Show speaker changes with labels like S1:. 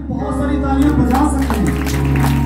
S1: बहुत सारी तालियाँ बजा सकते हैं।